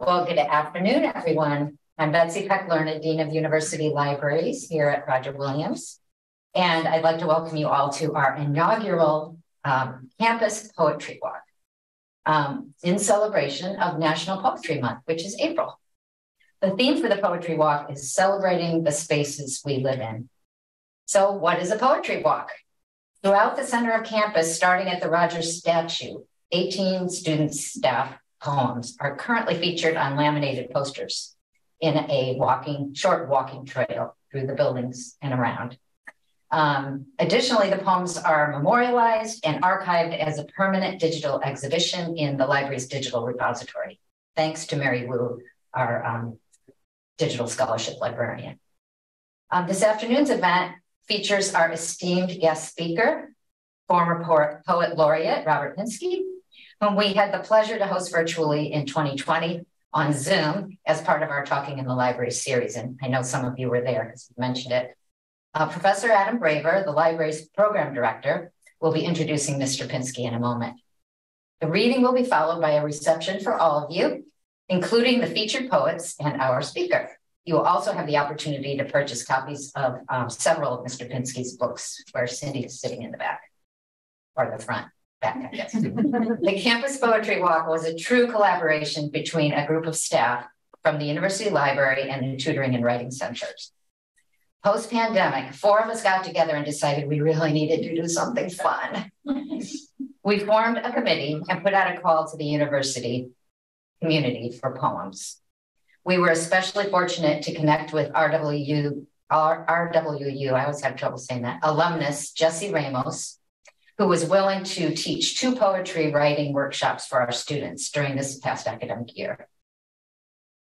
Well, good afternoon, everyone. I'm Betsy Peck Learned, Dean of University Libraries here at Roger Williams. And I'd like to welcome you all to our inaugural um, campus poetry walk um, in celebration of National Poetry Month, which is April. The theme for the poetry walk is celebrating the spaces we live in. So, what is a poetry walk? Throughout the center of campus, starting at the Rogers statue, 18 students, staff, poems are currently featured on laminated posters in a walking, short walking trail through the buildings and around. Um, additionally, the poems are memorialized and archived as a permanent digital exhibition in the library's digital repository, thanks to Mary Wu, our um, digital scholarship librarian. Um, this afternoon's event features our esteemed guest speaker, former poet laureate Robert Pinsky, whom we had the pleasure to host virtually in 2020 on Zoom as part of our Talking in the Library series. And I know some of you were there because you mentioned it. Uh, Professor Adam Braver, the library's program director, will be introducing Mr. Pinsky in a moment. The reading will be followed by a reception for all of you, including the featured poets and our speaker. You will also have the opportunity to purchase copies of um, several of Mr. Pinsky's books, where Cindy is sitting in the back or the front back, guess. the Campus Poetry Walk was a true collaboration between a group of staff from the University Library and the Tutoring and Writing Centers. Post pandemic, four of us got together and decided we really needed to do something fun. we formed a committee and put out a call to the university community for poems. We were especially fortunate to connect with RWU, RWU, I always have trouble saying that, alumnus Jesse Ramos, who was willing to teach two poetry writing workshops for our students during this past academic year.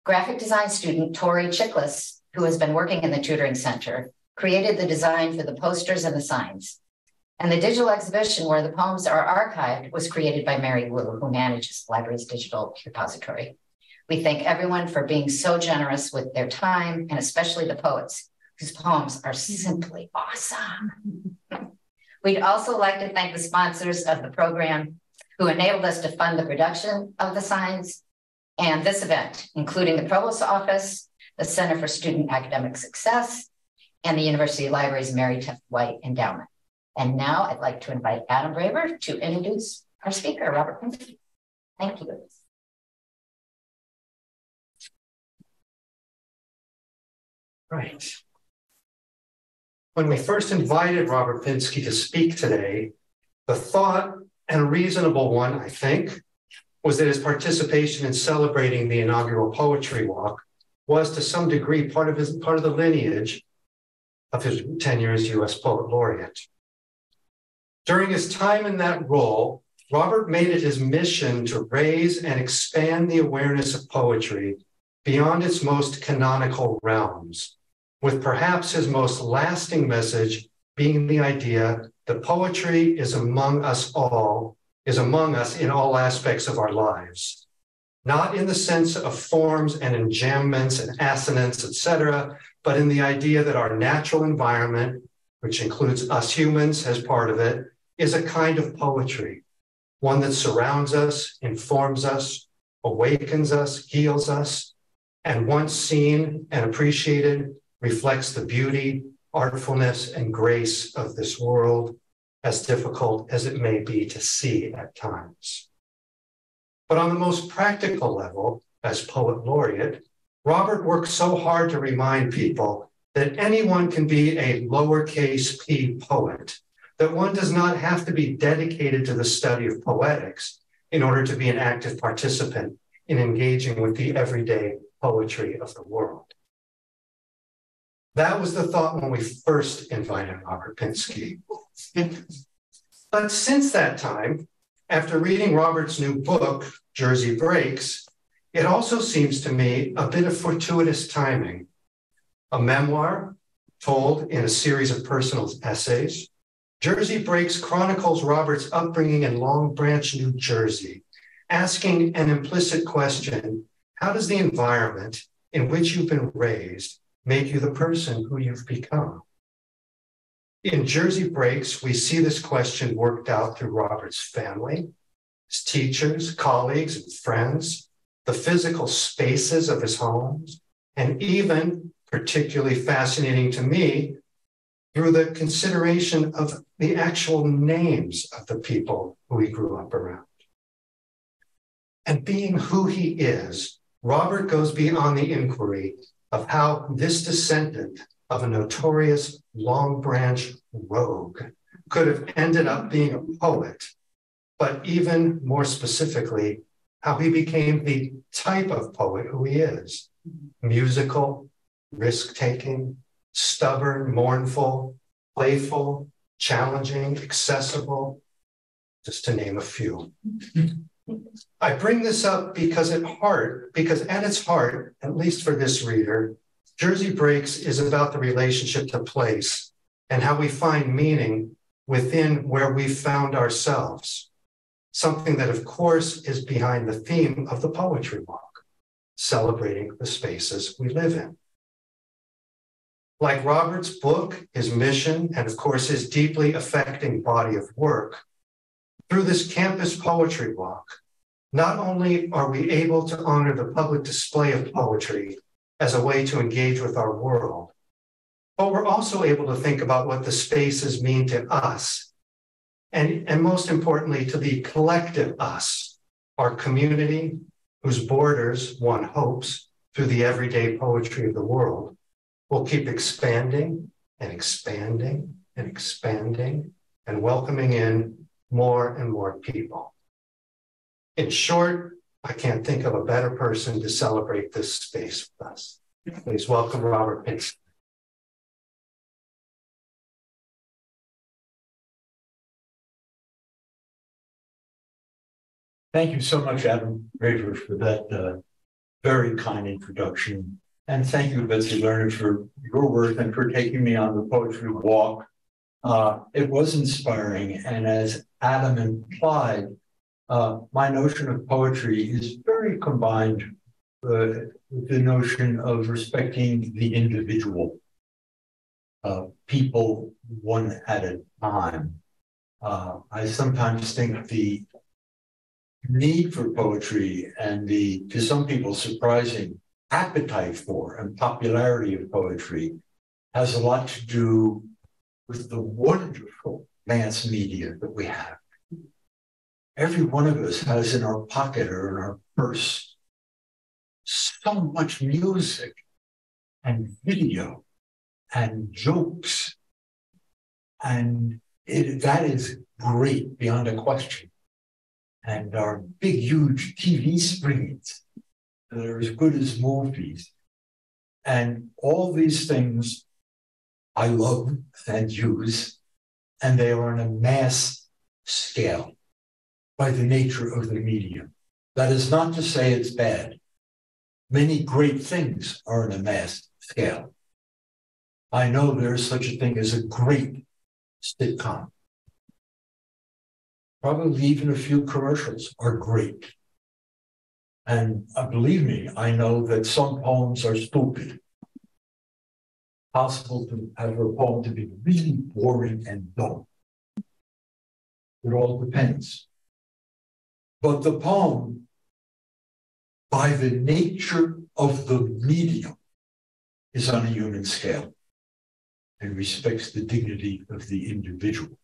Graphic design student Tori Chickless, who has been working in the tutoring center, created the design for the posters and the signs. And the digital exhibition where the poems are archived was created by Mary Wu, who manages the library's digital repository. We thank everyone for being so generous with their time, and especially the poets, whose poems are simply awesome. We'd also like to thank the sponsors of the program who enabled us to fund the production of the signs and this event, including the Provost's Office, the Center for Student Academic Success, and the University Library's Mary Tefft White Endowment. And now I'd like to invite Adam Braver to introduce our speaker, Robert Pinsky. Thank you. Right. When we first invited Robert Pinsky to speak today, the thought, and a reasonable one, I think, was that his participation in celebrating the inaugural poetry walk was to some degree part of his part of the lineage of his tenure as U.S. Poet Laureate. During his time in that role, Robert made it his mission to raise and expand the awareness of poetry beyond its most canonical realms with perhaps his most lasting message being the idea that poetry is among us all, is among us in all aspects of our lives. Not in the sense of forms and enjambments and assonance, etc., but in the idea that our natural environment, which includes us humans as part of it, is a kind of poetry, one that surrounds us, informs us, awakens us, heals us, and once seen and appreciated, reflects the beauty, artfulness, and grace of this world, as difficult as it may be to see at times. But on the most practical level, as poet laureate, Robert worked so hard to remind people that anyone can be a lowercase p poet, that one does not have to be dedicated to the study of poetics in order to be an active participant in engaging with the everyday poetry of the world. That was the thought when we first invited Robert Pinsky. but since that time, after reading Robert's new book, Jersey Breaks, it also seems to me a bit of fortuitous timing. A memoir told in a series of personal essays, Jersey Breaks chronicles Robert's upbringing in Long Branch, New Jersey, asking an implicit question How does the environment in which you've been raised make you the person who you've become? In Jersey Breaks, we see this question worked out through Robert's family, his teachers, colleagues, and friends, the physical spaces of his homes, and even particularly fascinating to me through the consideration of the actual names of the people who he grew up around. And being who he is, Robert goes beyond the inquiry of how this descendant of a notorious Long Branch rogue could have ended up being a poet, but even more specifically, how he became the type of poet who he is musical, risk taking, stubborn, mournful, playful, challenging, accessible, just to name a few. I bring this up because at heart, because at its heart, at least for this reader, Jersey Breaks is about the relationship to place and how we find meaning within where we found ourselves. Something that, of course, is behind the theme of the poetry walk, celebrating the spaces we live in. Like Robert's book, his mission, and of course, his deeply affecting body of work, through this campus poetry walk, not only are we able to honor the public display of poetry as a way to engage with our world, but we're also able to think about what the spaces mean to us, and, and most importantly, to the collective us, our community, whose borders, one hopes, through the everyday poetry of the world, will keep expanding and expanding and expanding and welcoming in more and more people. In short, I can't think of a better person to celebrate this space with us. Please welcome Robert Pinsky. Thank you so much, Adam Braver, for that uh, very kind introduction. And thank you, Betsy Learned, for your work and for taking me on the poetry walk. Uh, it was inspiring. And as Adam implied, uh, my notion of poetry is very combined uh, with the notion of respecting the individual, uh, people one at a time. Uh, I sometimes think the need for poetry and the, to some people, surprising appetite for and popularity of poetry has a lot to do with the wonderful mass media that we have. Every one of us has in our pocket or in our purse so much music and video and jokes. And it, that is great beyond a question and our big, huge TV screens that are as good as movies. And all these things I love and use, and they are on a mass scale by the nature of the medium. That is not to say it's bad. Many great things are on a mass scale. I know there is such a thing as a great sitcom probably even a few commercials are great. And uh, believe me, I know that some poems are stupid. Possible to have a poem to be really boring and dull. It all depends. But the poem, by the nature of the medium, is on a human scale and respects the dignity of the individual.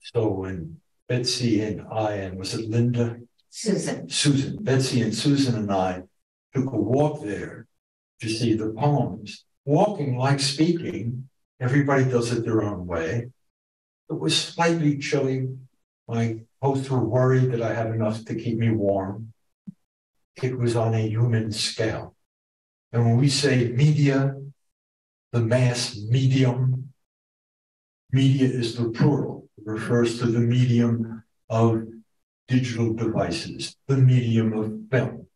So when Betsy and I, and was it Linda? Susan. Susan. Betsy and Susan and I took a walk there to see the poems. Walking like speaking, everybody does it their own way. It was slightly chilly. My hosts were worried that I had enough to keep me warm. It was on a human scale. And when we say media, the mass medium, media is the plural It refers to the medium of digital devices, the medium of film.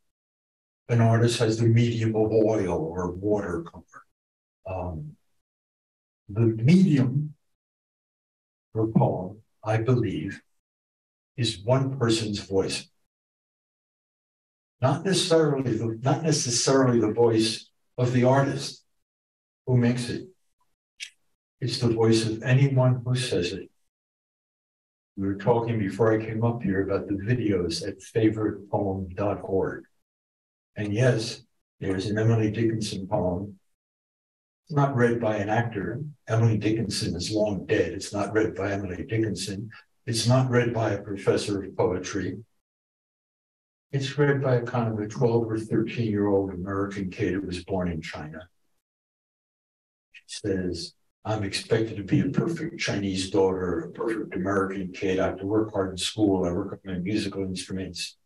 An artist has the medium of oil or watercolor. Um, the medium for poem, I believe, is one person's voice. Not necessarily the, not necessarily the voice of the artist who makes it. It's the voice of anyone who says it we were talking before I came up here about the videos at favoritepoem.org. And yes, there's an Emily Dickinson poem. It's not read by an actor. Emily Dickinson is long dead. It's not read by Emily Dickinson. It's not read by a professor of poetry. It's read by a kind of a 12 or 13 year old American kid who was born in China. She says, I'm expected to be a perfect Chinese daughter, a perfect American kid. I have to work hard in school. I work on my musical instruments.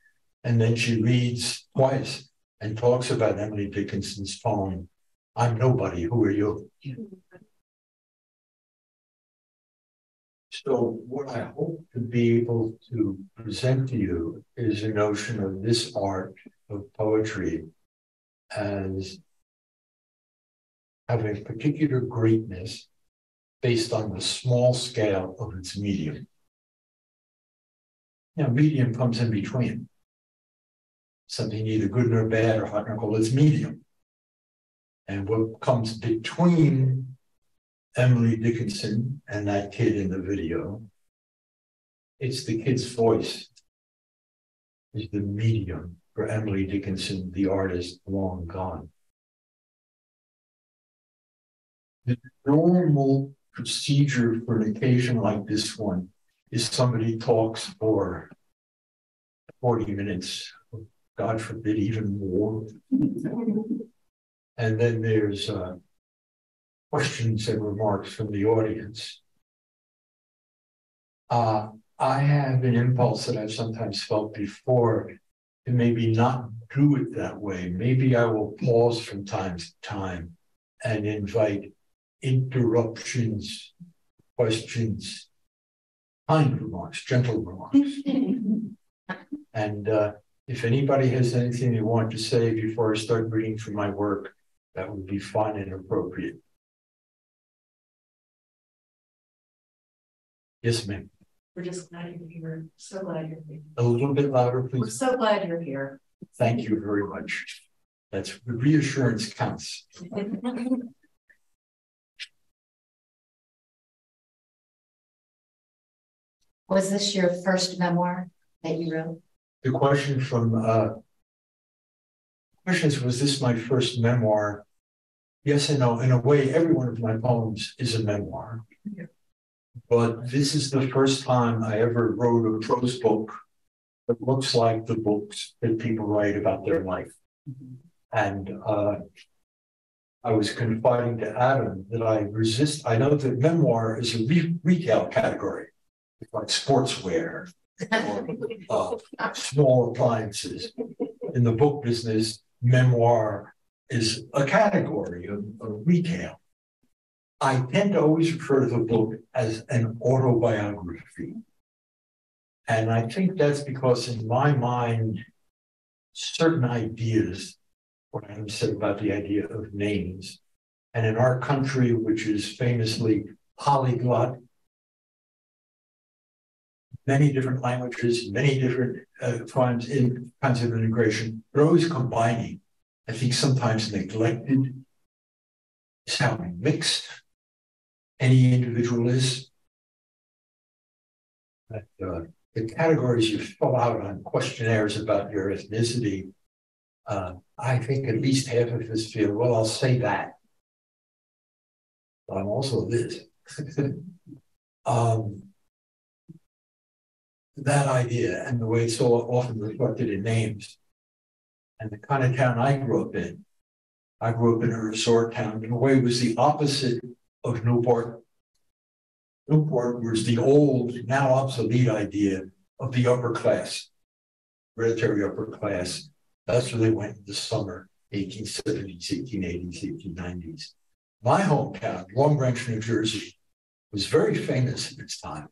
And then she reads twice and talks about Emily Dickinson's poem, I'm nobody, who are you? So what I hope to be able to present to you is a notion of this art of poetry as having particular greatness based on the small scale of its medium. Now, medium comes in between. Something either good nor bad or hot nor cold, it's medium. And what comes between Emily Dickinson and that kid in the video, it's the kid's voice, is the medium for Emily Dickinson, the artist long gone. The normal procedure for an occasion like this one is somebody talks for 40 minutes, God forbid, even more. and then there's uh, questions and remarks from the audience. Uh, I have an impulse that I've sometimes felt before to maybe not do it that way. Maybe I will pause from time to time and invite interruptions, questions, kind remarks, gentle remarks. and uh, if anybody has anything they want to say before I start reading from my work, that would be fine and appropriate. Yes, ma'am. We're just glad you're here. So glad you're here. A little bit louder, please. We're so glad you're here. Thank you very much. That's reassurance counts. Was this your first memoir that you wrote? The question from uh, questions was this my first memoir? Yes and no. In a way, every one of my poems is a memoir. Yeah. But this is the first time I ever wrote a prose book that looks like the books that people write about their life. Mm-hmm. And uh, I was confiding to Adam that I resist. I know that memoir is a re- retail category like sportswear or uh, small appliances. In the book business, memoir is a category of, of retail. I tend to always refer to the book as an autobiography. And I think that's because, in my mind, certain ideas, what I said about the idea of names, and in our country, which is famously polyglot, many different languages, many different uh, kinds, in, kinds of integration. They're always combining. I think sometimes neglected, sounding mixed. Any individual is. Uh, the categories you fill out on questionnaires about your ethnicity, uh, I think at least half of us feel, well, I'll say that. But I'm also this. um, that idea and the way it's so often reflected in names and the kind of town I grew up in. I grew up in a resort town. In a way, was the opposite of Newport. Newport was the old, now obsolete idea of the upper class, hereditary upper class. That's where they went in the summer, 1870s, 1880s, 1890s. My hometown, Long Branch, New Jersey, was very famous at its time.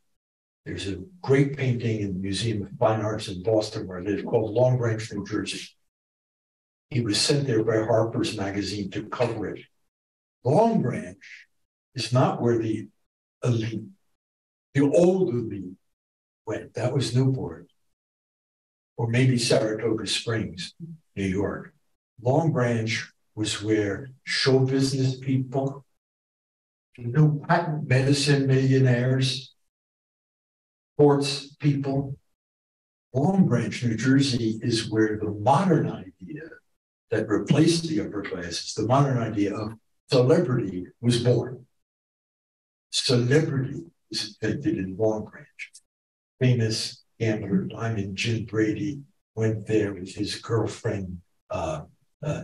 There's a great painting in the Museum of Fine Arts in Boston where it is called Long Branch, New Jersey. He was sent there by Harper's Magazine to cover it. Long Branch is not where the elite, the old elite went. That was Newport. Or maybe Saratoga Springs, New York. Long Branch was where show business people, new patent medicine millionaires, sports people. Long Branch, New Jersey is where the modern idea that replaced the upper classes, the modern idea of celebrity was born. Celebrity was invented in Long Branch. Famous gambler Diamond Jim Brady went there with his girlfriend, uh, uh,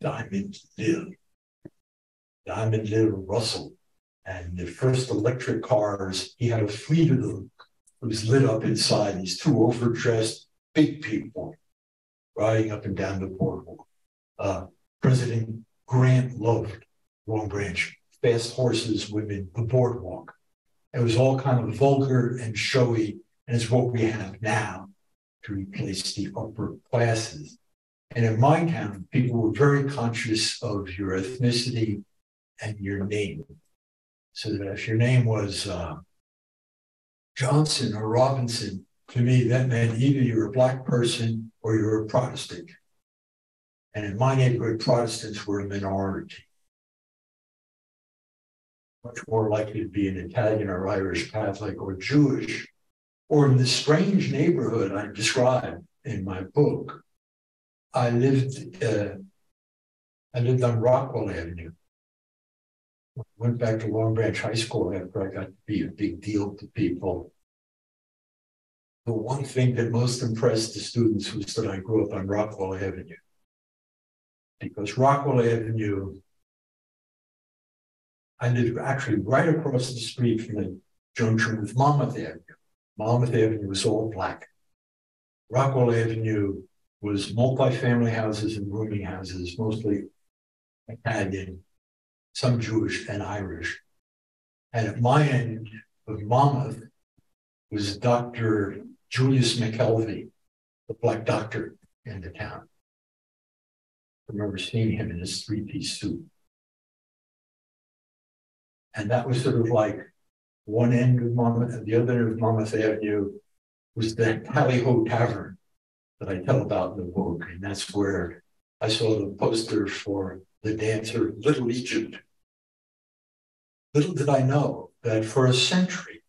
Diamond Lil, Diamond Lil Russell. And the first electric cars, he had a fleet of them. It was lit up inside, these two overdressed big people riding up and down the boardwalk. Uh, President Grant loved Long Branch, fast horses, women, the boardwalk. It was all kind of vulgar and showy, and it's what we have now to replace the upper classes. And in my town, people were very conscious of your ethnicity and your name. So that if your name was uh, Johnson or Robinson, to me, that meant either you were a black person or you were a Protestant. And in my neighborhood, Protestants were a minority. Much more likely to be an Italian or Irish Catholic or Jewish, or in the strange neighborhood I described in my book. I lived, uh, I lived on Rockwell Avenue. Went back to Long Branch High School after I got to be a big deal to people the one thing that most impressed the students was that I grew up on Rockwell Avenue. Because Rockwell Avenue, I lived actually right across the street from the junction with Monmouth Avenue. Monmouth Avenue was all black. Rockwell Avenue was multi-family houses and rooming houses, mostly Italian, some Jewish and Irish. And at my end of Monmouth was Dr. Julius McKelvey, the black doctor in the town. I remember seeing him in his three piece suit. And that was sort of like one end of Monmouth, and the other end of Monmouth Avenue was the Tally Ho Tavern that I tell about in the book. And that's where I saw the poster for the dancer Little Egypt. Little did I know that for a century,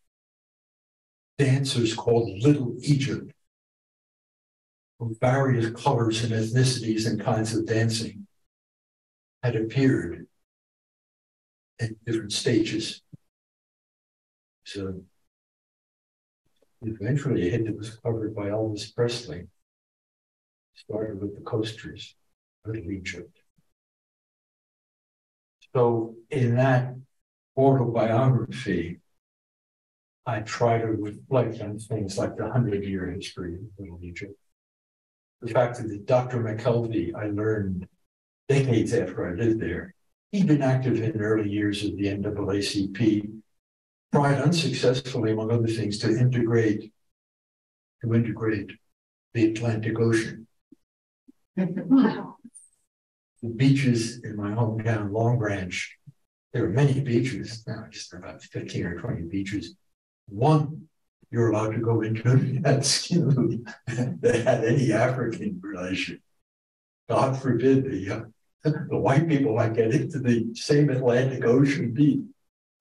dancers called Little Egypt, of various colors and ethnicities and kinds of dancing, had appeared at different stages. So eventually that was covered by Elvis Presley. Started with the coasters, Little Egypt. So in that autobiography, I try to reflect on things like the hundred year history of Little Egypt. The fact that Dr. McKelvey, I learned decades after I lived there, he'd been active in the early years of the NAACP, tried unsuccessfully, among other things, to integrate to integrate the Atlantic Ocean. The beaches in my hometown, Long Branch, there are many beaches now, just about 15 or 20 beaches one, you're allowed to go into that skin that had any African relation. God forbid the, uh, the white people might get into the same Atlantic Ocean beach.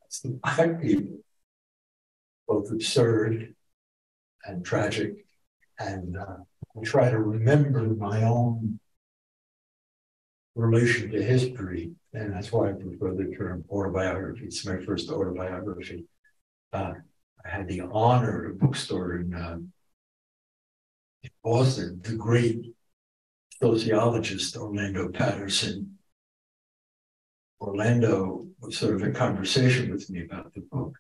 It's the black people, both absurd and tragic. And uh, I try to remember my own relation to history. And that's why I prefer the term autobiography. It's my first autobiography. Uh, I had the honor at a bookstore in, uh, in Boston, the great sociologist Orlando Patterson. Orlando was sort of in conversation with me about the book.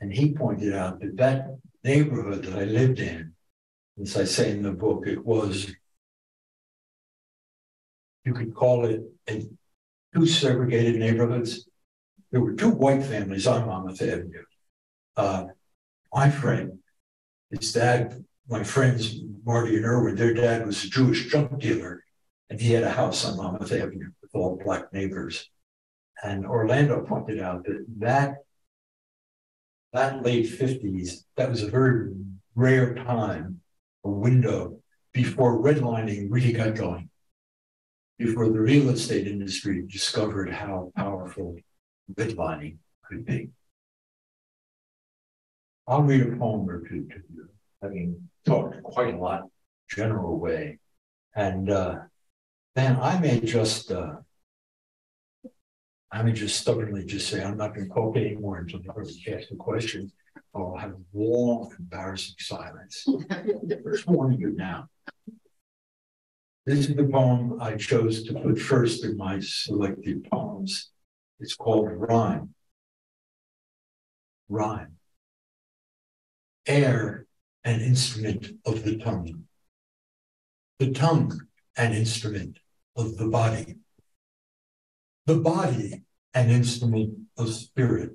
And he pointed out that that neighborhood that I lived in, as I say in the book, it was, you could call it a, two segregated neighborhoods. There were two white families on Monmouth Avenue uh, my friend, his dad, my friends, Marty and Irwin, their dad was a Jewish junk dealer, and he had a house on Monmouth Avenue with all black neighbors. And Orlando pointed out that that, that late 50s, that was a very rare time, a window before redlining really got going, before the real estate industry discovered how powerful redlining could be. I'll read a poem or two to you, having talked quite a lot, general way. And uh, then I may just, uh, I may just stubbornly just say, I'm not going to poke anymore until the person asks the question. Or I'll have a long, embarrassing silence. Just warning you now. This is the poem I chose to put first in my selected poems. It's called Rhyme. Rhyme. Air, an instrument of the tongue. The tongue, an instrument of the body. The body, an instrument of spirit.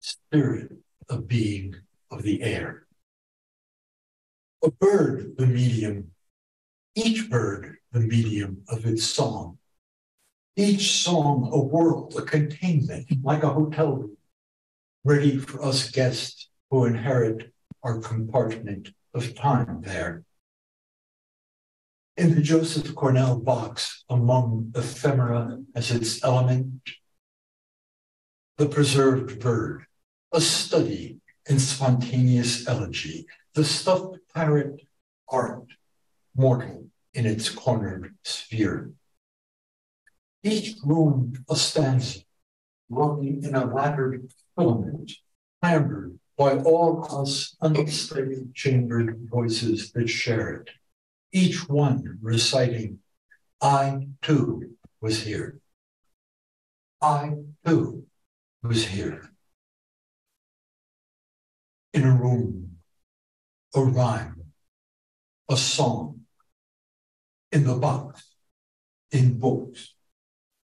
Spirit, a being of the air. A bird, the medium each bird the medium of its song. Each song a world, a containment, like a hotel room, ready for us guests who inherit our compartment of time there. In the Joseph Cornell box, among ephemera as its element, the preserved bird, a study in spontaneous elegy, the stuffed parrot art, mortal in its cornered sphere. Each room a stanza, rolling in a laddered filament, clambered by all us unsteady chambered voices that share it, each one reciting, I too was here. I too was here. In a room, a rhyme, a song, in the box, in books.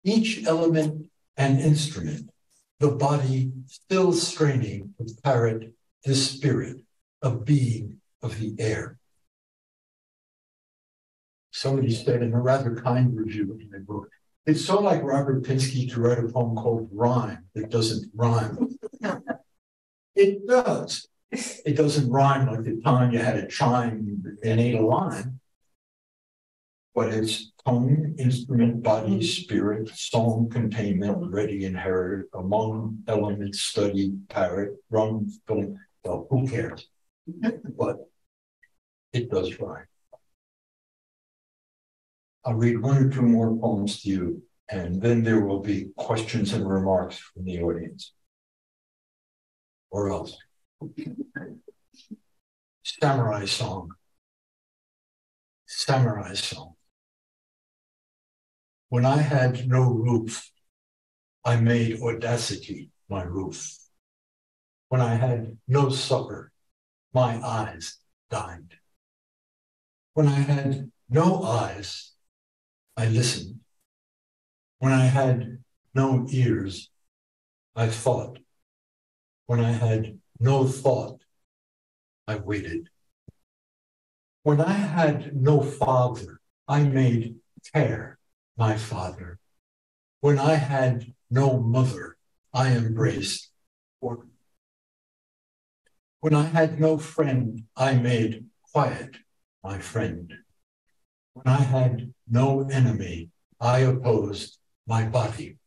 Each element and instrument, the body still straining to parrot the spirit of being of the air. Somebody said in a rather kind review in the book, it's so like Robert Pinsky to write a poem called Rhyme that doesn't rhyme. it does. It doesn't rhyme like the time you had a chime and ate a line but it's tone, instrument, body, spirit, song, containment, ready inherited among elements, study, parrot, run, film. Well, who cares? but it does rhyme. I'll read one or two more poems to you, and then there will be questions and remarks from the audience. Or else. Samurai song. Samurai song. When I had no roof, I made audacity my roof. When I had no supper, my eyes dined. When I had no eyes, I listened. When I had no ears, I thought. When I had no thought, I waited. When I had no father, I made care my father. When I had no mother, I embraced order. When I had no friend, I made quiet my friend. When I had no enemy, I opposed my body.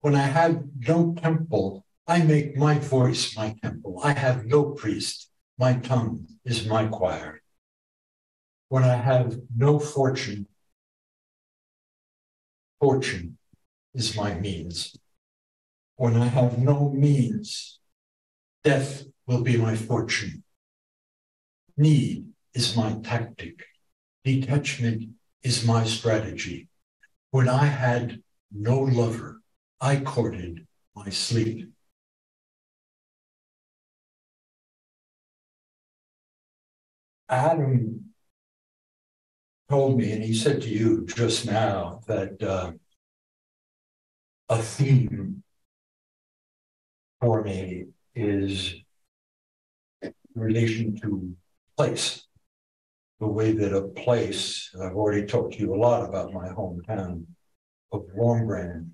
When I had no temple, I make my voice my temple. I have no priest. My tongue is my choir. When I have no fortune, Fortune is my means. When I have no means, death will be my fortune. Need is my tactic. Detachment is my strategy. When I had no lover, I courted my sleep. Adam told me, and he said to you just now, that uh, a theme for me is in relation to place. The way that a place, I've already talked to you a lot about my hometown of Long Branch,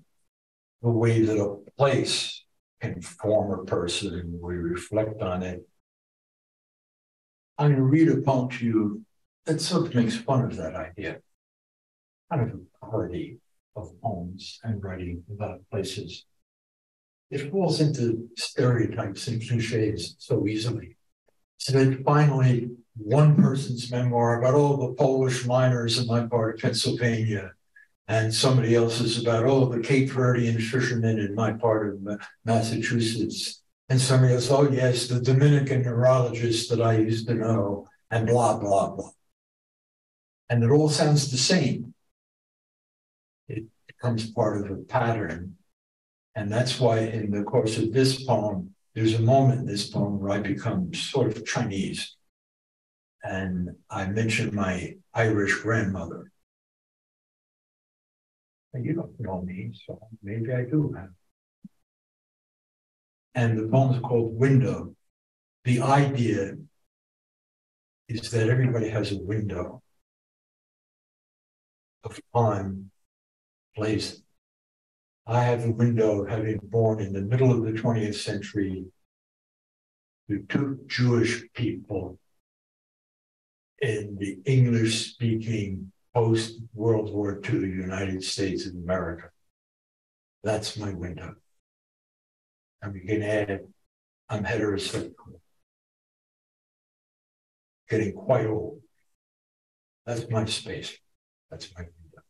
the way that a place can form a person and we reflect on it. I'm going to read a poem to you it sort of makes fun of that idea. Kind of a parody of poems and writing about places. It falls into stereotypes and cliches so easily. So then finally one person's memoir about all the Polish miners in my part of Pennsylvania, and somebody else's about all the Cape Verdean fishermen in my part of Massachusetts, and somebody else, oh yes, the Dominican neurologist that I used to know, and blah blah blah, and it all sounds the same. It becomes part of a pattern, and that's why in the course of this poem, there's a moment in this poem where I become sort of Chinese and I mention my Irish grandmother. And you don't know me, so maybe I do have. And the poem is called Window. The idea is that everybody has a window of time, place. I have a window of having born in the middle of the 20th century to two Jewish people in the English speaking post World War II United States of America. That's my window. And we can add, I'm heterosexual, getting quite old. That's my space. That's my window.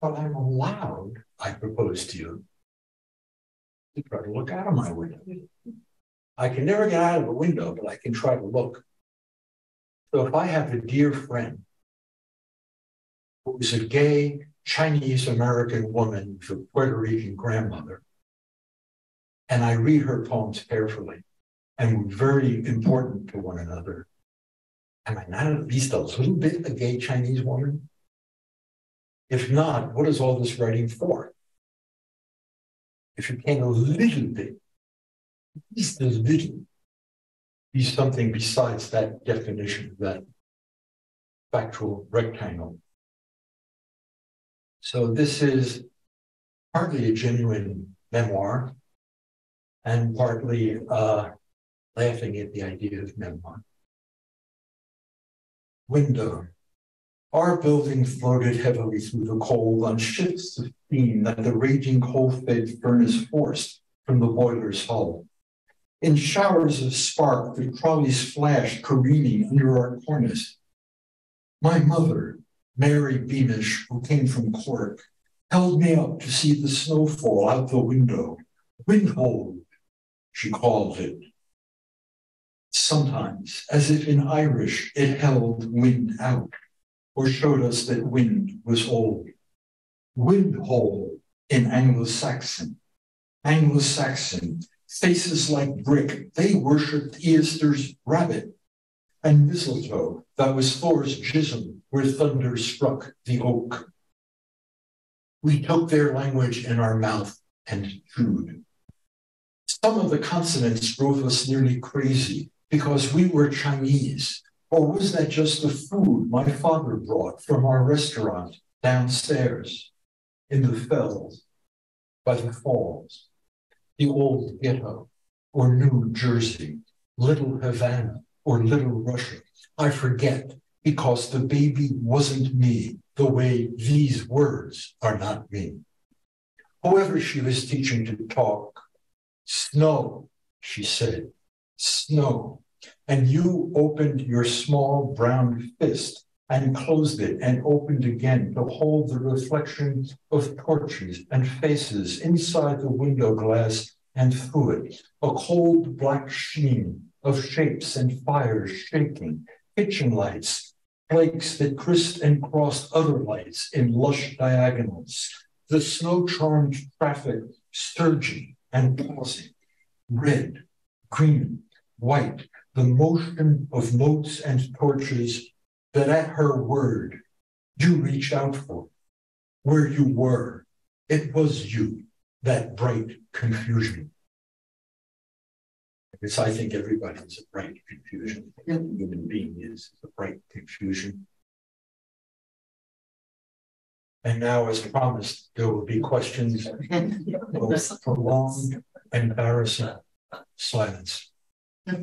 But I'm allowed, I propose to you, to try to look out of my window. I can never get out of the window, but I can try to look. So if I have a dear friend who is a gay Chinese American woman with a Puerto Rican grandmother, and I read her poems carefully, and we're very important to one another, am I not at least a little bit a gay Chinese woman? If not, what is all this writing for? If you can a little bit, at least a little, be something besides that definition, of that factual rectangle. So this is partly a genuine memoir and partly uh, laughing at the idea of memoir. Window. Our building floated heavily through the cold on shifts of steam that the raging coal-fed furnace forced from the boiler's hull. In showers of spark, the trolleys flashed, careening under our cornice. My mother, Mary Beamish, who came from Cork, held me up to see the snow fall out the window. Windhold, she called it. Sometimes, as if in Irish, it held wind out, or showed us that wind was old. Windhold in Anglo-Saxon. Anglo-Saxon faces like brick. They worshipped Easter's rabbit and mistletoe that was Thor's jism where thunder struck the oak. We took their language in our mouth and chewed. Some of the consonants drove us nearly crazy because we were Chinese. Or was that just the food my father brought from our restaurant downstairs in the fells by the falls? the old ghetto or New Jersey, Little Havana or Little Russia. I forget because the baby wasn't me the way these words are not me. Whoever she was teaching to talk, snow, she said, snow. And you opened your small brown fist and closed it and opened again to hold the reflection of torches and faces inside the window glass and through it, a cold black sheen of shapes and fires shaking, kitchen lights, flakes that crisped and crossed other lights in lush diagonals, the snow-charmed traffic sturging and pausing, red, green, white, the motion of motes and torches that at her word you reached out for. Where you were, it was you, that bright confusion. Because I think everybody is a bright confusion. Every human being is a bright confusion. And now, as promised, there will be questions of prolonged, embarrassing silence. I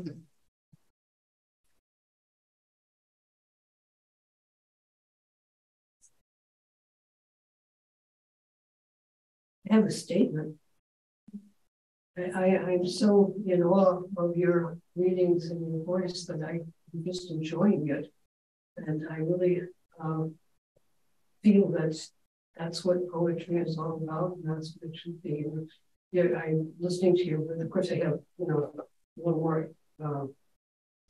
have a statement. I, I, I'm so in awe of your readings and your voice that I, am just enjoying it. And I really um, feel that that's what poetry is all about, and that's what it should be. And, yeah, I'm listening to you, but of course I have, you know, little more uh,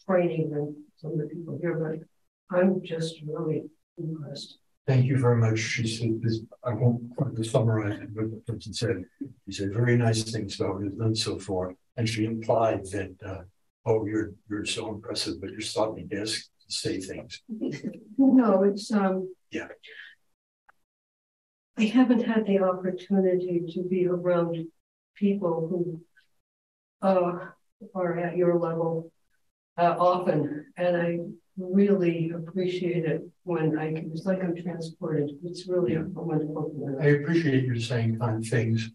training than some of the people here, but I'm just really impressed. Thank you very much. She said this, I won't try to summarize it, what the person said. She said very nice things about what you've done so far. And she implied that, uh, oh, you're you're so impressive, but you're stopping desk to say things. No, it's um yeah. I haven't had the opportunity to be around people who uh, are at your level uh, often, and I really appreciate it when I can. It's like I'm transported. It's really yeah. a wonderful thing. I appreciate you saying kind things.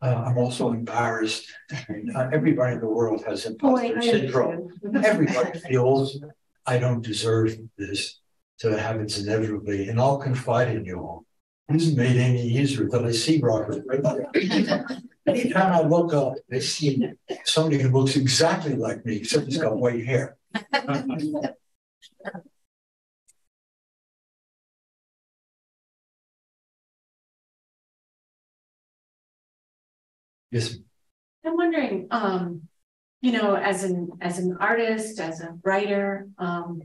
Uh, I'm also embarrassed. Uh, everybody in the world has imposter oh, I, I syndrome. everybody feels I don't deserve this, so it happens inevitably. And I'll confide in you all. It hasn't made any easier that I see Robert right there. Anytime I look up, I see somebody who looks exactly like me, except he's got white hair. Yes. I'm wondering, um, you know, as an as an artist, as a writer, um,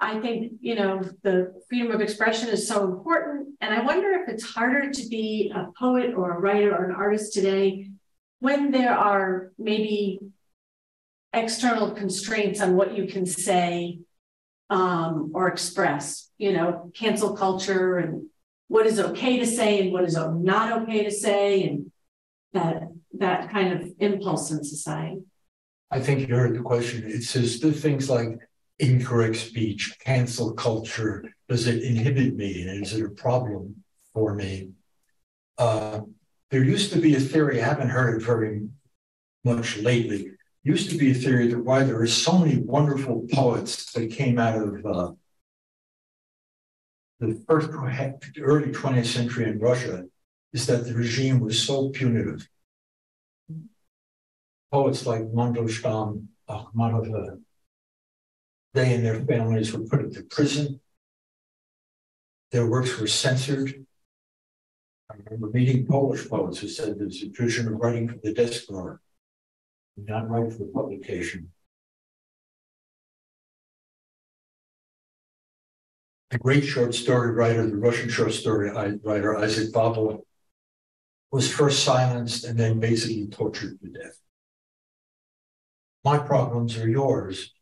I think you know the freedom of expression is so important, and I wonder if it's harder to be a poet or a writer or an artist today when there are maybe external constraints on what you can say um, or express. You know, cancel culture and what is okay to say and what is not okay to say, and that that kind of impulse in society. I think you heard the question. It says the things like incorrect speech, cancel culture. Does it inhibit me? Is it a problem for me? Uh, there used to be a theory, I haven't heard it very much lately. Used to be a theory that why there are so many wonderful poets that came out of uh, the first early 20th century in Russia is that the regime was so punitive. Poets like Mandelstam, Akhmatova, they and their families were put into prison. Their works were censored. I remember meeting Polish poets who said there's a tradition of writing for the desk drawer, not write for publication. The great short story writer, the Russian short story writer Isaac Babel, was first silenced and then basically tortured to death. My problems are yours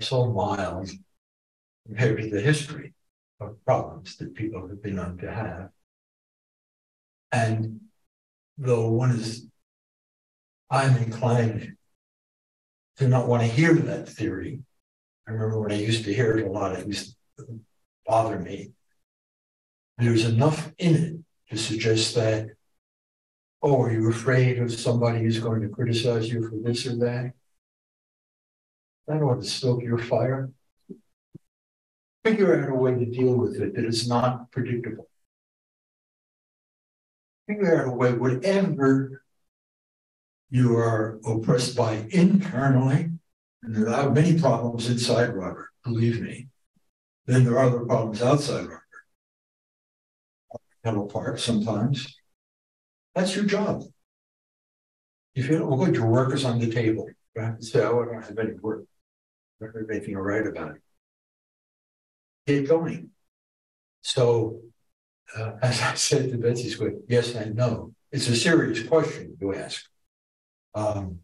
so mild compared to the history of problems that people have been known to have. And though one is, I'm inclined to not want to hear that theory. I remember when I used to hear it a lot, it used to bother me. There's enough in it to suggest that Oh, are you afraid of somebody who's going to criticize you for this or that? I don't want to stoke your fire. Figure out a way to deal with it that is not predictable. Figure out a way, whatever you are oppressed by internally, and there are many problems inside Robert, believe me. Then there are other problems outside Robert. Mental part sometimes. That's your job. If you don't look at your work is on the table, right? Say, oh, I don't have any work. Anything to write about it. Keep going. So, uh, as I said to Betsy Squid, yes and no. It's a serious question you ask. Um,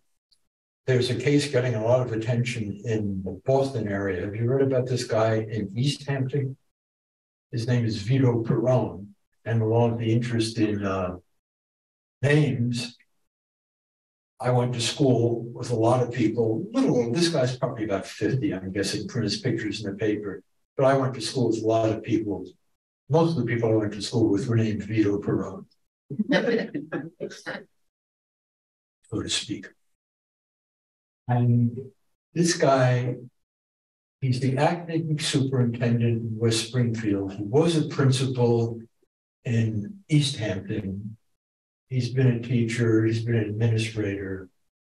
there's a case getting a lot of attention in the Boston area. Have you read about this guy in Easthampton? His name is Vito Perrone. and along the interest in uh, names. I went to school with a lot of people. Little, this guy's probably about 50, I'm guessing, put his pictures in the paper. But I went to school with a lot of people. Most of the people I went to school with were named Vito Perrone, so to speak. And this guy, he's the acting superintendent in West Springfield. He was a principal in Easthampton He's been a teacher, he's been an administrator.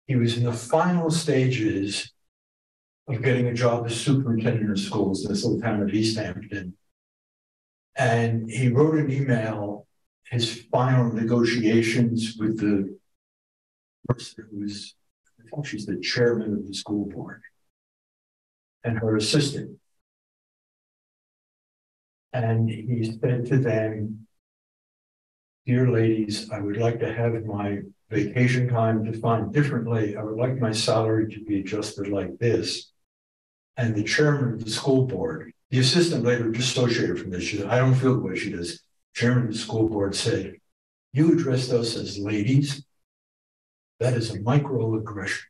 he was in the final stages of getting a job as superintendent of schools in this little town of Easthampton. And he wrote an email, his final negotiations with the person who was, I think she's the chairman of the school board and her assistant. And he said to them, Dear ladies, I would like to have my vacation time defined differently. I would like my salary to be adjusted like this. And the chairman of the school board, the assistant later dissociated from this. She said, I don't feel the way she does. Chairman of the school board said, You addressed us as ladies. That is a microaggression.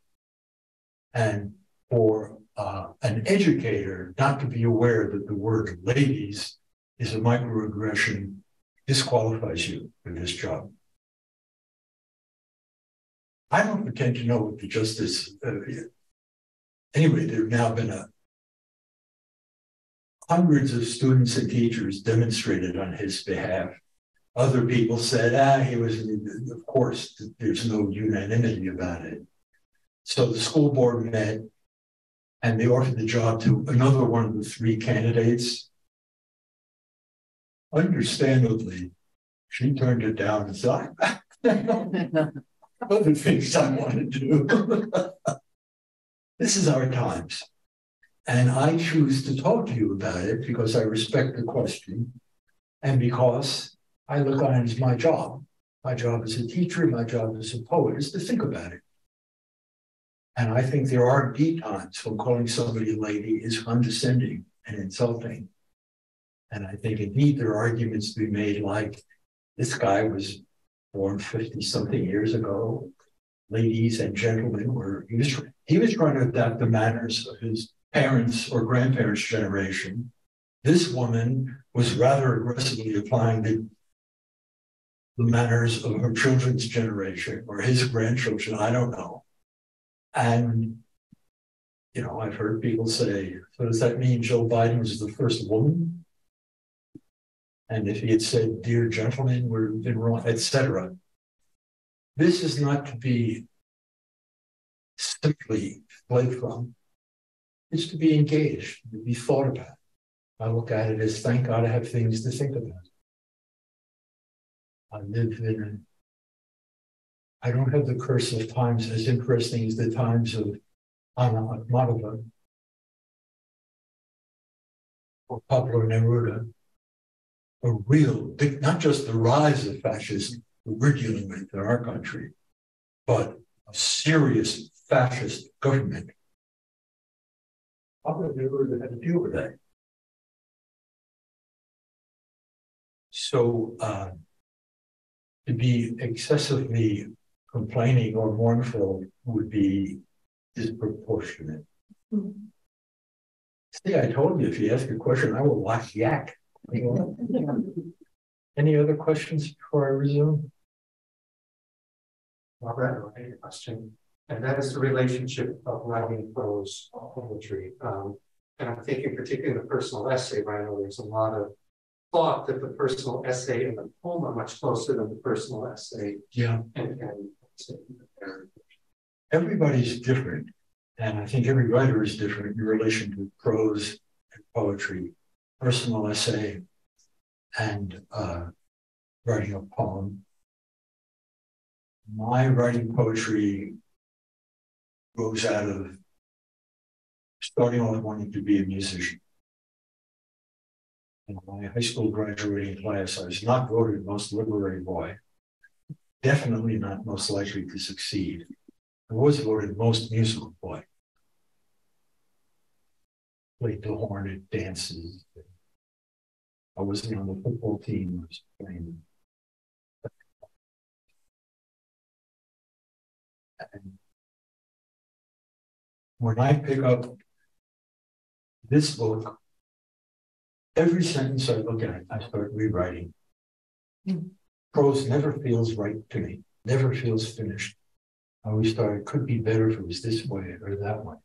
And for uh, an educator not to be aware that the word ladies is a microaggression disqualifies you for this job. I don't pretend to know what the justice. Uh, anyway, there have now been a hundreds of students and teachers demonstrated on his behalf. Other people said, ah, he was, of course, there's no unanimity about it. So the school board met and they offered the job to another one of the three candidates. Understandably, she turned it down and said, other things I want to do. this is our times. And I choose to talk to you about it because I respect the question and because I look on it as my job. My job as a teacher, my job as a poet is to think about it. And I think there are deep times when calling somebody a lady is condescending and insulting. And I think indeed there are arguments to be made like this guy was born 50 something years ago. Ladies and gentlemen were, he was, he was trying to adapt the manners of his parents' or grandparents' generation. This woman was rather aggressively applying the, the manners of her children's generation or his grandchildren, I don't know. And, you know, I've heard people say, so does that mean Joe Biden was the first woman? And if he had said, dear gentlemen, we're been wrong, etc. This is not to be simply fled from is to be engaged, to be thought about. I look at it as thank God I have things to think about. I live in I don't have the curse of times as interesting as the times of uh, Anna Akhmatova or Pablo Neruda. A real, not just the rise of fascism that we're dealing with in our country, but a serious fascist government I've never had to deal with that. So uh, to be excessively complaining or mournful would be disproportionate. Mm-hmm. See, I told you if you ask a question, I will watch yak. Any other questions before I resume? Robert, I have a question and that is the relationship of writing prose poetry. Um, and I'm thinking particularly in the personal essay, right? I know there's a lot of thought that the personal essay and the poem are much closer than the personal essay. Yeah. And, and everybody's different. And I think every writer is different in relation to prose and poetry, personal essay, and uh, writing a poem. My writing poetry grows out of starting off wanting to be a musician. In my high school graduating class, I was not voted most literary boy, definitely not most likely to succeed. I was voted most musical boy. Played the horn at dances. I wasn't on the football team, I was playing. And when I pick up this book, every sentence I look at, I start rewriting. Mm. Prose never feels right to me, never feels finished. I always thought it could be better if it was this way or that way.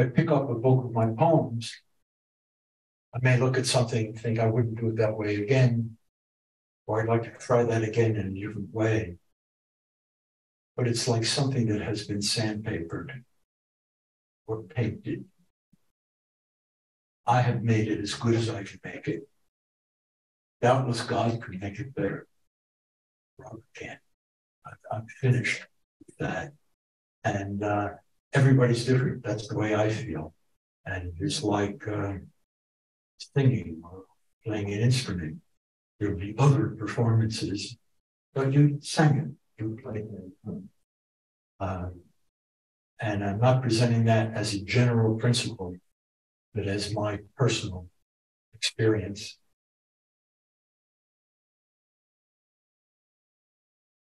I pick up a book of my poems, I may look at something and think I wouldn't do it that way again, or I'd like to try that again in a different way. but it's like something that has been sandpapered or painted. I have made it as good as I can make it. Doubtless God could make it better. Robert can't. I'm finished with that. And uh, everybody's different. That's the way I feel. And it's like uh, singing or playing an instrument. There'll be other performances, but you sang it, you played it. Uh, and I'm not presenting that as a general principle, but as my personal experience.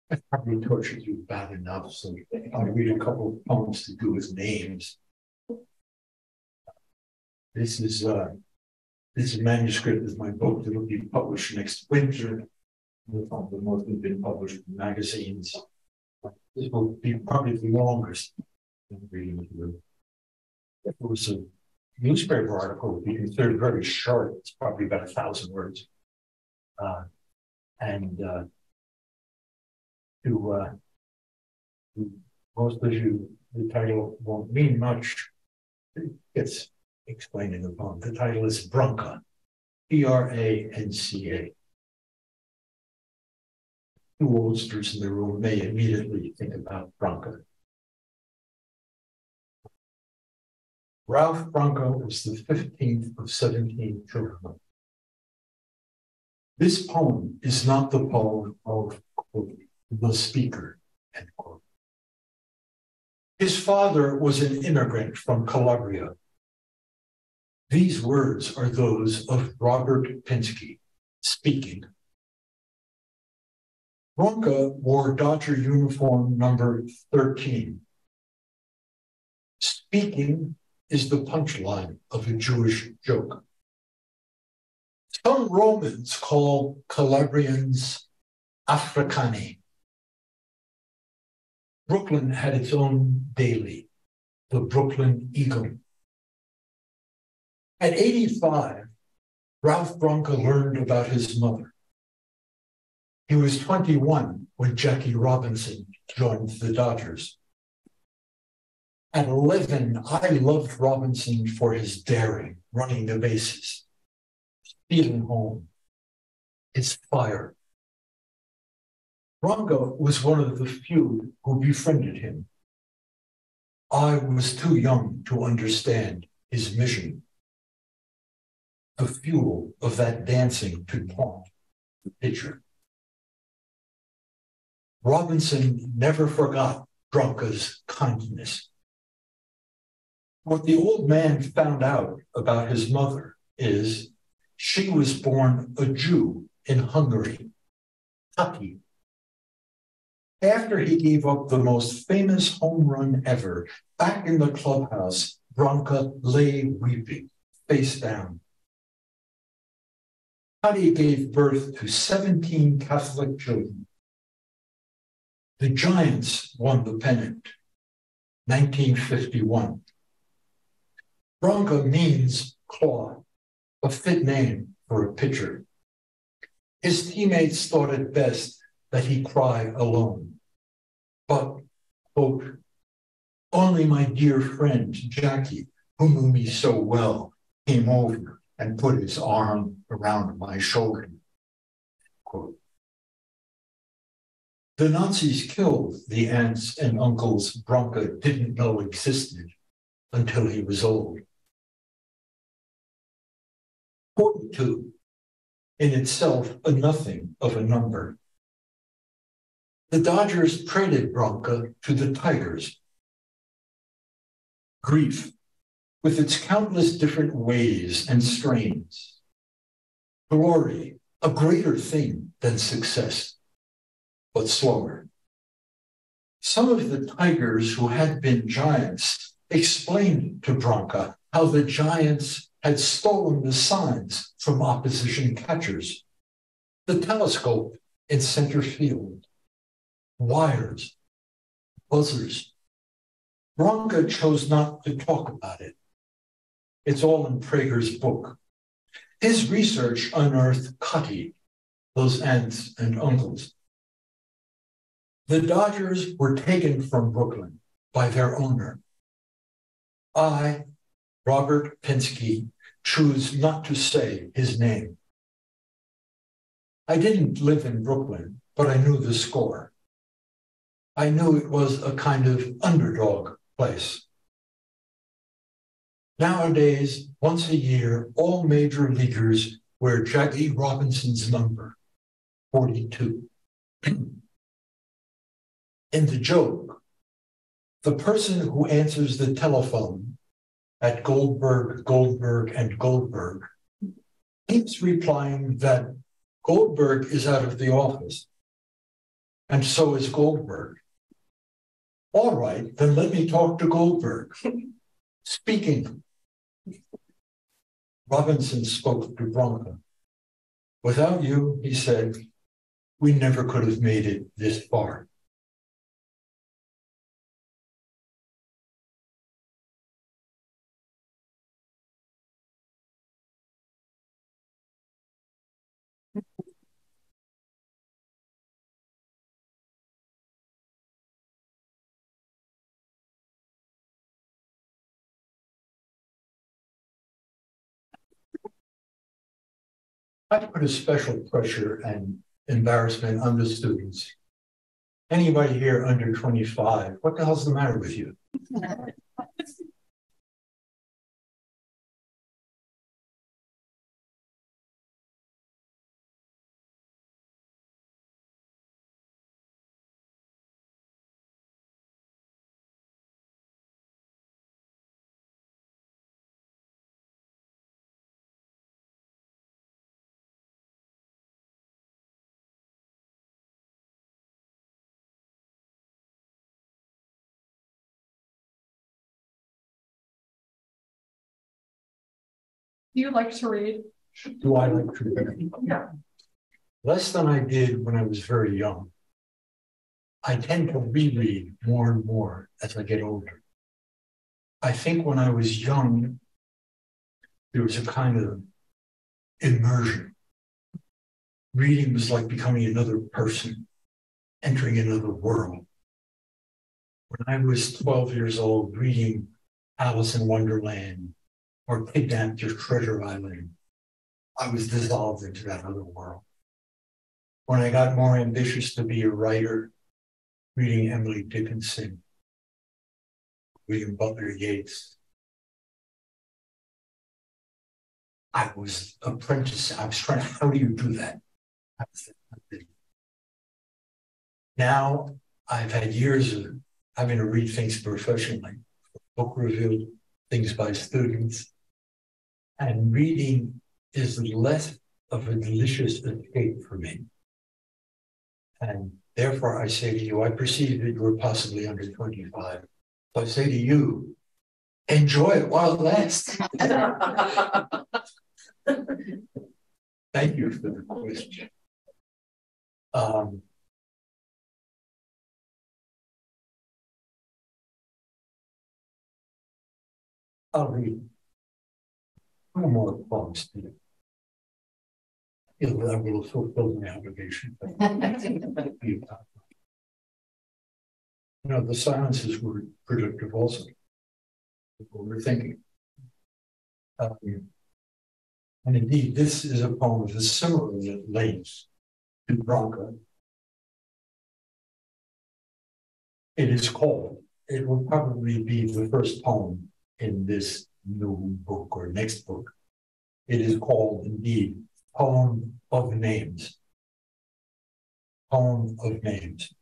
I probably tortured you bad enough, so I'll read a couple of poems to do with names. This is uh, this manuscript is my book that will be published next winter. The most have been published in magazines. This will be probably the longest reading through. If it was a newspaper article, it would be considered very short. It's probably about a thousand words. Uh, and uh, to, uh, most of you, the title won't mean much. It's explained in the poem. The title is Branca, B R A N C A. Two oldsters in the room may immediately think about Branca. Ralph Branca was the 15th of 17 children. This poem is not the poem of quote, the speaker, end quote. His father was an immigrant from Calabria these words are those of Robert Pinsky speaking. Branca wore Dodger uniform number 13. Speaking is the punchline of a Jewish joke. Some Romans call Calabrians Africani. Brooklyn had its own daily, the Brooklyn Eagle. At 85, Ralph Branca learned about his mother. He was 21 when Jackie Robinson joined the Dodgers. At 11, I loved Robinson for his daring, running the bases, stealing home, his fire. Branca was one of the few who befriended him. I was too young to understand his mission the fuel of that dancing to taunt the pitcher. Robinson never forgot Branca's kindness. What the old man found out about his mother is she was born a Jew in Hungary, Taki. After he gave up the most famous home run ever, back in the clubhouse, Branca lay weeping, face down. Kati gave birth to 17 Catholic children. The Giants won the pennant, 1951. Branca means claw, a fit name for a pitcher. His teammates thought it best that he cry alone. But, quote, only my dear friend Jackie, who knew me so well, came over and put his arm around my shoulder. Quote. The Nazis killed the aunts and uncles Branca didn't know existed until he was old. 42, in itself a nothing of a number. The Dodgers traded Branca to the Tigers. Grief with its countless different ways and strains. Glory, a greater thing than success, but slower. Some of the tigers who had been giants explained to Branca how the giants had stolen the signs from opposition catchers. The telescope in center field, wires, buzzers. Branca chose not to talk about it. It's all in Prager's book. His research unearthed Kati, those aunts and uncles. The Dodgers were taken from Brooklyn by their owner. I, Robert Pinsky, choose not to say his name. I didn't live in Brooklyn, but I knew the score. I knew it was a kind of underdog place. Nowadays, once a year, all major leaguers wear Jackie Robinson's number, 42. In the joke, the person who answers the telephone at Goldberg, Goldberg, and Goldberg keeps replying that Goldberg is out of the office, and so is Goldberg. All right, then let me talk to Goldberg. Speaking Robinson spoke to Branca. Without you, he said, we never could have made it this far. I put a special pressure and embarrassment on the students. Anybody here under 25, what the hell's the matter with you? Do you like to read? Do I like to read? Yeah. Less than I did when I was very young. I tend to reread more and more as I get older. I think when I was young, there was a kind of immersion. Reading was like becoming another person, entering another world. When I was 12 years old, reading Alice in Wonderland, or kidnapped to Treasure Island, I was dissolved into that other world. When I got more ambitious to be a writer, reading Emily Dickinson, William Butler Yeats, I was apprentice. I was trying to, how do you do that? Now I've had years of having to read things professionally, book review, things by students, and reading is less of a delicious escape for me. And therefore, I say to you, I perceive that you're possibly under 25. So I say to you, enjoy it while it lasts. Thank you for the question. Um, I'll read more poems to you. I will fulfill my obligation. you know, the silences were predictive also. What we're thinking. Um, and indeed, this is a poem that similarly length to Branca. It is called, it will probably be the first poem in this new book or next book. It is called, indeed, Poem of Names. Poem of Names.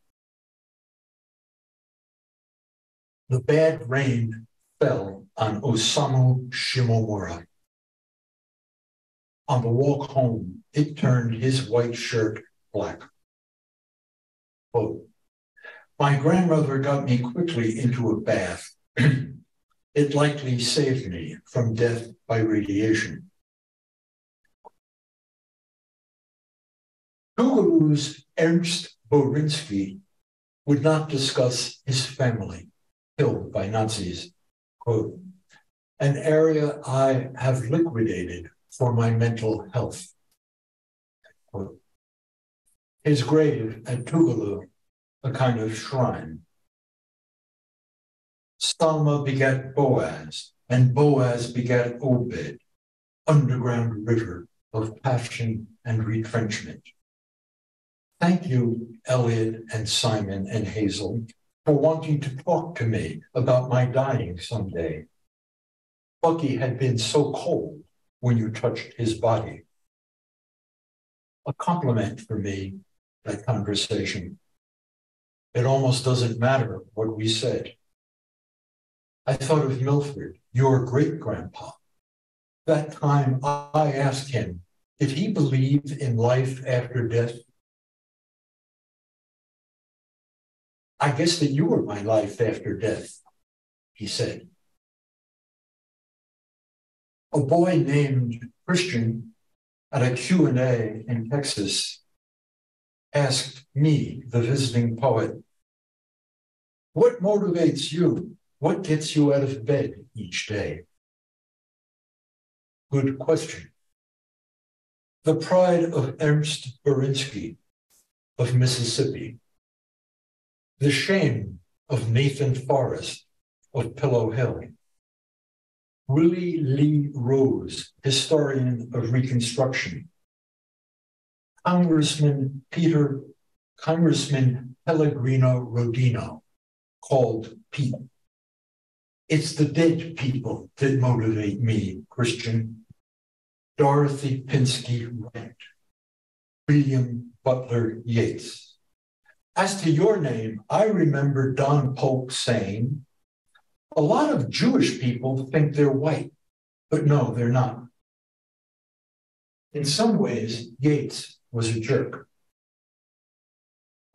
The bad rain fell on Osamu Shimomura. On the walk home, it turned his white shirt black. Quote, My grandmother got me quickly into a bath it likely saved me from death by radiation. Tougaloo's Ernst Borinski would not discuss his family killed by Nazis. Quote, an area I have liquidated for my mental health. Quote. His grave at Tougaloo a kind of shrine. Salma begat Boaz, and Boaz begat Obed, underground river of passion and retrenchment. Thank you, Elliot and Simon and Hazel, for wanting to talk to me about my dying someday. Bucky had been so cold when you touched his body. A compliment for me, that conversation. It almost doesn't matter what we said. I thought of Milford, your great grandpa. That time I asked him, did he believe in life after death? I guess that you were my life after death, he said. A boy named Christian at a Q&A in Texas asked me, the visiting poet, what motivates you? What gets you out of bed each day? Good question. The pride of Ernst Borinski of Mississippi the Shame of Nathan Forrest of Pillow Hill. Willie Lee Rose, historian of Reconstruction. Congressman Peter, Congressman Pellegrino Rodino, called Pete. It's the dead people that motivate me, Christian. Dorothy Pinsky Wright, William Butler Yeats. As to your name, I remember Don Polk saying, a lot of Jewish people think they're white, but no, they're not. In some ways, Yeats was a jerk.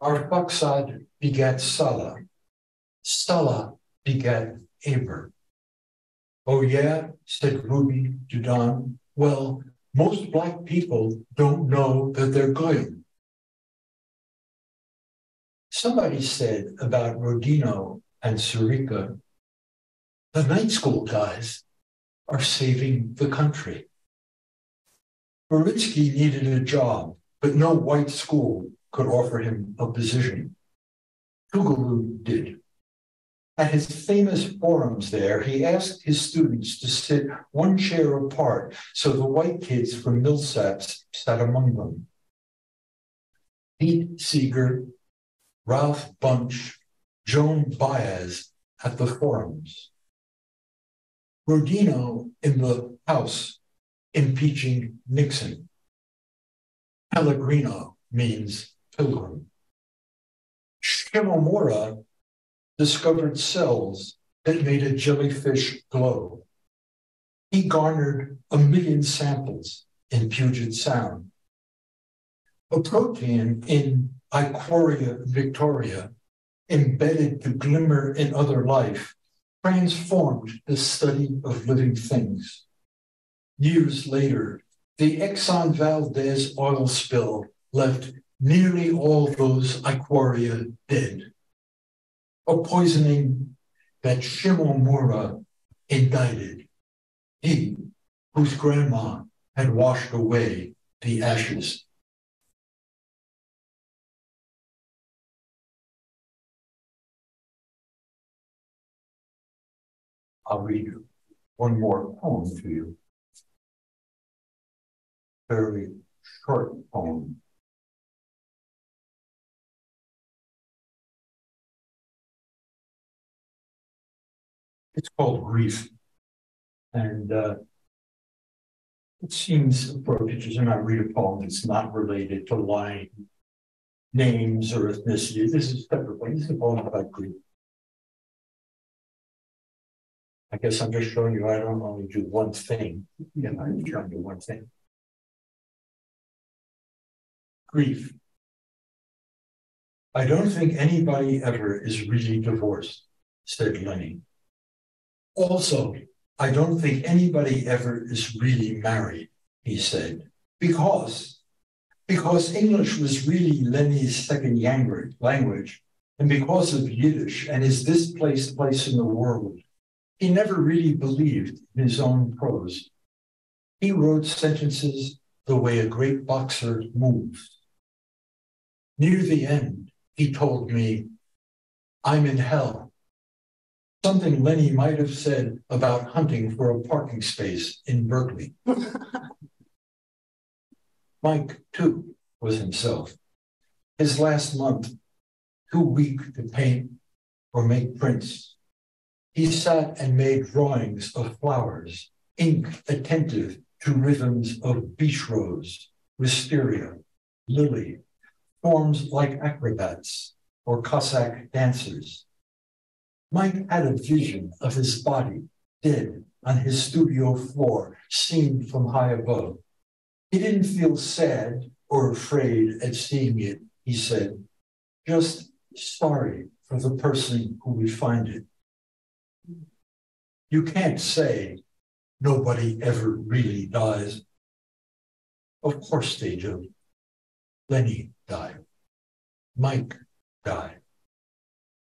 Arphaxad begat Salah. Salah begat Eber. Oh, yeah, said Ruby to Don. Well, most black people don't know that they're Goyim. Somebody said about Rodino and Sirica, the night school guys are saving the country. Borinski needed a job, but no white school could offer him a position. Tougaloo did. At his famous forums there, he asked his students to sit one chair apart so the white kids from Millsaps sat among them. Pete Seeger Ralph Bunche, Joan Baez at the forums. Rodino in the House impeaching Nixon. Pellegrino means pilgrim. Shimomura discovered cells that made a jellyfish glow. He garnered a million samples in Puget Sound. A protein in Aequorea victoria, embedded to glimmer in other life, transformed the study of living things. Years later, the Exxon Valdez oil spill left nearly all those Eichhoria dead. A poisoning that Shimomura indicted, he whose grandma had washed away the ashes I'll read one more poem to you. Very short poem. It's called Grief. And uh, it seems appropriate when I read a poem that's not related to line names or ethnicity. This is separate. This is a poem about grief. I guess I'm just showing you I don't only do one thing. You know, I'm trying to do one thing. Grief. I don't think anybody ever is really divorced, said Lenny. Also, I don't think anybody ever is really married, he said, because because English was really Lenny's second language, and because of Yiddish and his displaced place in the world, he never really believed in his own prose. He wrote sentences the way a great boxer moves. Near the end, he told me, I'm in hell. Something Lenny might have said about hunting for a parking space in Berkeley. Mike, too, was himself. His last month, too weak to paint or make prints, he sat and made drawings of flowers, ink attentive to rhythms of beach rose, wisteria, lily, forms like acrobats or Cossack dancers. Mike had a vision of his body dead on his studio floor, seen from high above. He didn't feel sad or afraid at seeing it, he said, just sorry for the person who would find it. You can't say nobody ever really dies. Of course they do. Lenny died. Mike died.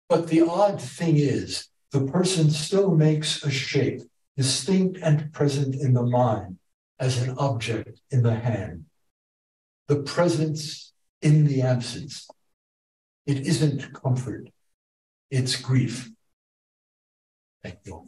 But the odd thing is, the person still makes a shape, distinct and present in the mind, as an object in the hand. The presence in the absence. It isn't comfort, it's grief. Thank you.